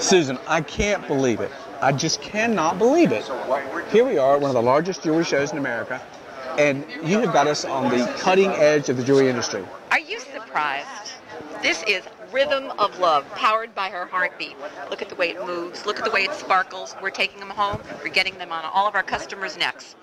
Susan, I can't believe it. I just cannot believe it. Here we are, one of the largest jewelry shows in America, and you have got us on the cutting edge of the jewelry industry. Are you surprised? This is Rhythm of Love, powered by her heartbeat. Look at the way it moves. Look at the way it sparkles. We're taking them home. We're getting them on all of our customers' necks.